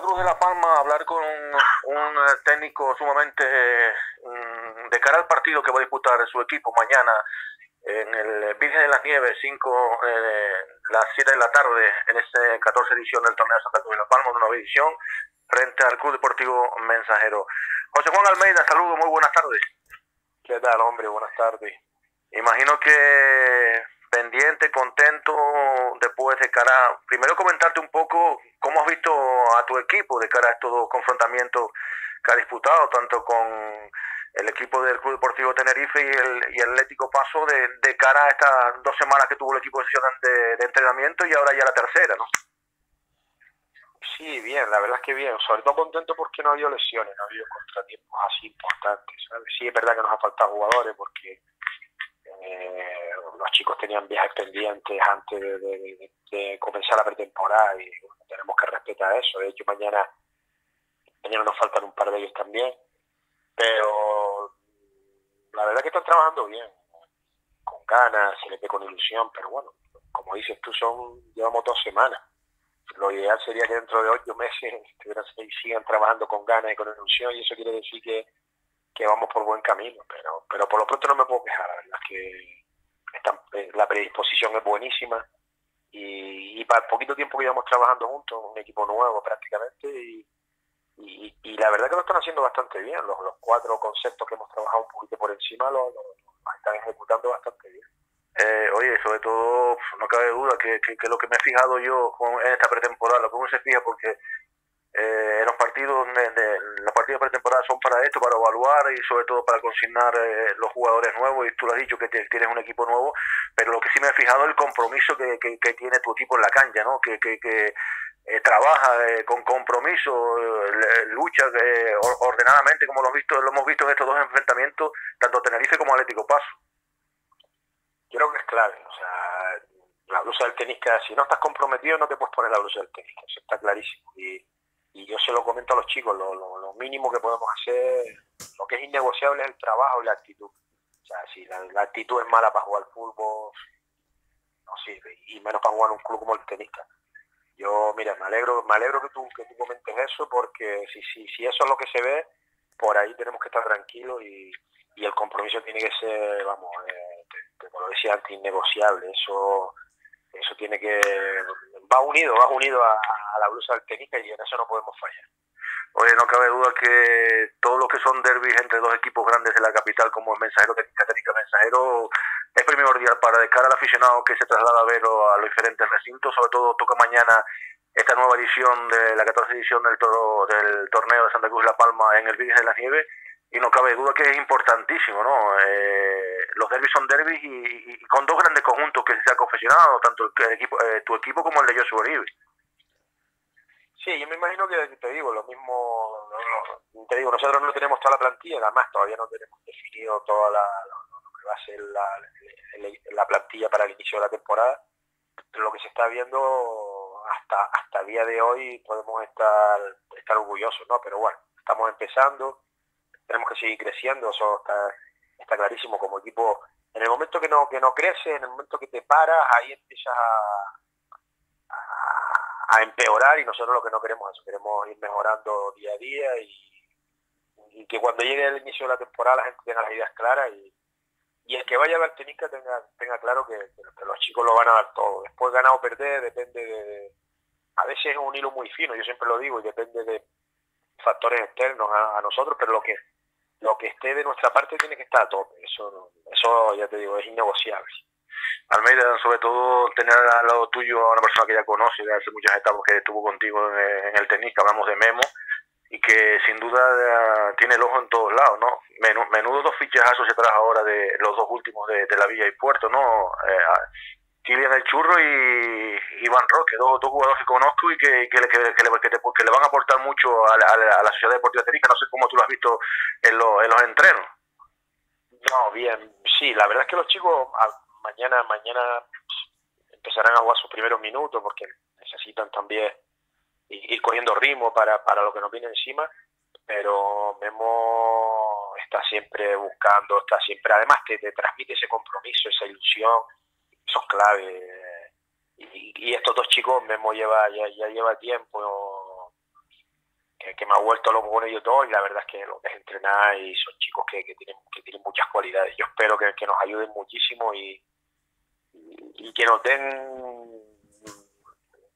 Cruz de la Palma a hablar con un técnico sumamente mm, de cara al partido que va a disputar su equipo mañana en el Virgen de las Nieves, 5, eh, las 7 de la tarde, en esta 14 edición del torneo de Santa Cruz de la Palma, una nueva edición, frente al Club Deportivo Mensajero. José Juan Almeida, saludos, muy buenas tardes. ¿Qué tal, hombre? Buenas tardes. Imagino que pendiente, contento, después de cara, primero comentarte un poco cómo has visto a tu equipo de cara a estos dos confrontamientos que ha disputado, tanto con el equipo del Club Deportivo Tenerife y el, y Atlético Paso de, cara a estas dos semanas que tuvo el equipo de sesión de, entrenamiento y ahora ya la tercera, ¿no? Sí, bien, la verdad es que bien, sobre todo contento porque no ha habido lesiones, no ha habido contratiempos así importantes, ¿sabes? Sí, es verdad que nos ha faltado jugadores porque eh, los chicos tenían viajes pendientes antes de, de, comenzar la pretemporada y tenemos que respetar eso. De hecho, mañana, mañana nos faltan un par de ellos también, pero la verdad que están trabajando bien, con ganas, se les ve con ilusión, pero bueno, como dices tú, son llevamos dos semanas. Lo ideal sería que dentro de ocho meses sigan trabajando con ganas y con ilusión y eso quiere decir que que vamos por buen camino, pero, pero por lo pronto no me puedo quejar, la que están, eh, la predisposición es buenísima y, para el poquito tiempo que llevamos trabajando juntos, un equipo nuevo prácticamente y, y, la verdad que lo están haciendo bastante bien, los, los cuatro conceptos que hemos trabajado un poquito por encima los, están ejecutando bastante bien. Eh, oye, sobre todo, no cabe duda que, que, lo que me he fijado yo con, en esta pretemporada, lo que uno se fija porque eh, los partidos partidos pretemporada son para esto, para evaluar y sobre todo para consignar eh, los jugadores nuevos y tú lo has dicho que tienes un equipo nuevo, pero lo que sí me he fijado es el compromiso que, que, que tiene tu equipo en la cancha, ¿no? Que, que, que eh, trabaja eh, con compromiso, lucha ordenadamente como lo, visto, lo hemos visto en estos dos enfrentamientos, tanto Tenerife como Atlético Paso. Yo creo que es clave, o sea, la blusa del tenista, si no estás comprometido no te puedes poner la blusa del tenista, eso está clarísimo. Y yo se lo comento a los chicos, lo, lo, lo, mínimo que podemos hacer, lo que es innegociable es el trabajo y la actitud. O sea, si la, actitud es mala para jugar fútbol, no sirve, y menos para jugar en un club como el tenista. Yo, mira, me alegro, me alegro que tú, que tú comentes eso, porque si, si, si eso es lo que se ve, por ahí tenemos que estar tranquilos y, y el compromiso tiene que ser, vamos, eh, como lo decía antes, innegociable. Eso eso tiene que va unido va unido a la blusa del y en eso no podemos fallar Oye, no cabe duda que todo lo que son derbis entre dos equipos grandes de la capital como el Mensajero Técnica Técnica Mensajero es primordial para de cara al aficionado que se traslada a verlo a los diferentes recintos, sobre todo toca mañana esta nueva edición de la 14 edición del, toro, del torneo de Santa Cruz La Palma en el Virgen de la Nieve y no cabe duda que es importantísimo, ¿no? Eh, los derbis son derbis y, y, con dos grandes conjuntos que se han confesionado, tanto el, equipo, eh, tu equipo como el de Joshua Uribe. Sí, yo me imagino que te digo, lo mismo, te digo, nosotros no tenemos toda la plantilla, además todavía no tenemos definido toda la, lo, que va a ser la, la, la, plantilla para el inicio de la temporada, pero lo que se está viendo hasta hasta el día de hoy podemos estar, estar orgullosos, ¿no? Pero bueno, estamos empezando, tenemos que seguir creciendo, eso está, está clarísimo como equipo. En el momento que no, que no crece, en el momento que te paras, ahí empiezas a, a, empeorar y nosotros lo que no queremos es queremos ir mejorando día a día y, que cuando llegue el inicio de la temporada la gente tenga las ideas claras y, y el que vaya a tenisca tenga, tenga claro que, los chicos lo van a dar todo. Después ganar o perder depende de, de, a veces es un hilo muy fino, yo siempre lo digo, y depende de factores externos a, a nosotros, pero lo que lo que esté de nuestra parte tiene que estar a tope, eso, eso ya te digo, es innegociable. Almeida, sobre todo tener al lado tuyo a una persona que ya conoce de hace muchas etapas que estuvo contigo en, el tenis, que hablamos de Memo, y que sin duda tiene el ojo en todos lados, ¿no? Menudo dos fichazos se trajo ahora de los dos últimos de, la Villa y Puerto, ¿no? Eh, Kilian El Churro y Iván Roque, dos, dos jugadores que conozco y que, que, que, que, le, que, te, le van a aportar mucho a la, Sociedad Deportiva Técnica. No sé cómo tú lo has visto en, lo, en los entrenos. No, bien, sí, la verdad es que los chicos mañana mañana empezarán a jugar sus primeros minutos porque necesitan también ir cogiendo ritmo para, para lo que nos viene encima, pero Memo está siempre buscando, está siempre, además te, te transmite ese compromiso, esa ilusión, eso es clave. Y, estos dos chicos, Memo lleva, ya, ya lleva tiempo que me ha vuelto loco con ellos dos y la verdad es que lo que es entrenar y son chicos que, que tienen que tienen muchas cualidades. Yo espero que, que nos ayuden muchísimo y, y, que nos den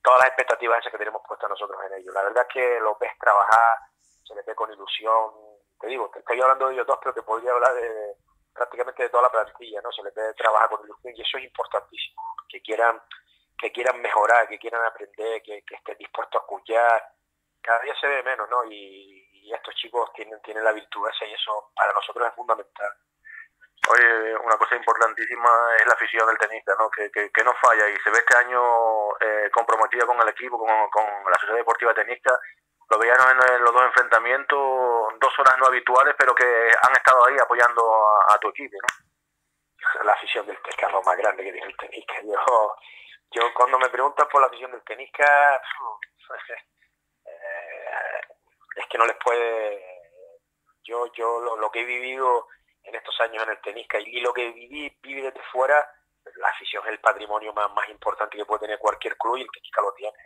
todas las expectativas esas que tenemos puestas nosotros en ellos. La verdad es que lo ves trabajar, se les ve con ilusión. Te digo, te estoy hablando de ellos dos, pero te podría hablar de prácticamente de toda la plantilla, ¿no? Se les ve trabajar con ilusión y eso es importantísimo, que quieran que quieran mejorar, que quieran aprender, que, estén dispuestos a escuchar. Cada día se ve menos, ¿no? Y, estos chicos tienen, tienen la virtud esa y eso para nosotros es fundamental. Oye, una cosa importantísima es la afición del tenista, ¿no? Que, que, no falla y se ve este año eh, comprometida con el equipo, con, la Sociedad Deportiva Tenista. Lo veíamos en los dos enfrentamientos, dos horas no habituales, pero que han estado ahí apoyando a, tu equipo, ¿no? La afición del tenista es lo más grande que tiene el tenista. Yo, yo cuando me preguntan por la afición del tenista, eh, es que no les puede... Yo, yo lo, lo que he vivido en estos años en el tenisca y, lo que viví, viví desde fuera, la afición es el patrimonio más, más importante que puede tener cualquier club y el tenisca lo tiene.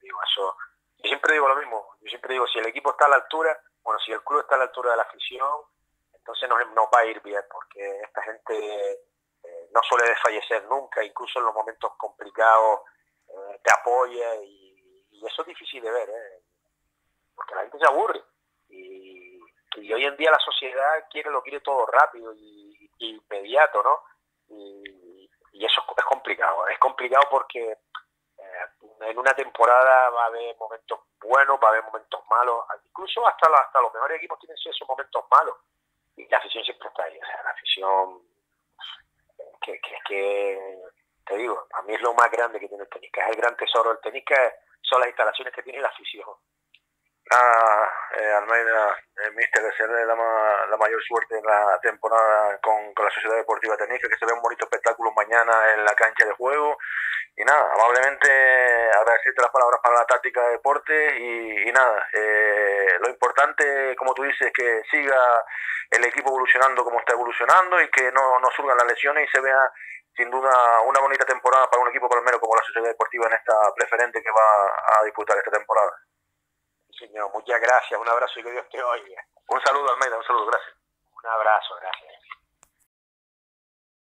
Digo, eso, yo siempre digo lo mismo, yo siempre digo, si el equipo está a la altura, bueno, si el club está a la altura de la afición, entonces nos, nos va a ir bien, porque esta gente eh, no suele desfallecer nunca, incluso en los momentos complicados eh, te apoya y, eso es difícil de ver, ¿eh? porque la gente se aburre. Y, y hoy en día la sociedad quiere lo quiere todo rápido y, inmediato, ¿no? Y, eso es complicado, es complicado porque eh, en una temporada va a haber momentos buenos, va a haber momentos malos, incluso hasta, hasta los mejores equipos tienen esos momentos malos. Y la afición siempre está ahí, o sea, la afición que, que, que te digo, a mí es lo más grande que tiene el tenis, que es el gran tesoro del tenis, que son las instalaciones que tiene la afición a eh, Almeida, el míster, desearle la, la mayor suerte en la temporada con, con la Sociedad Deportiva Técnica, que se ve un bonito espectáculo mañana en la cancha de juego. Y nada, amablemente agradecerte las palabras para la táctica de deporte y, nada, eh, lo importante, como tú dices, es que siga el equipo evolucionando como está evolucionando y que no, no surgan las lesiones y se vea sin duda una bonita temporada para un equipo palmero como la Sociedad Deportiva en esta preferente que va a disputar esta temporada señor. Muchas gracias. Un abrazo y que Dios te oiga. Un saludo, Almeida. Un saludo. Gracias. Un abrazo. Gracias.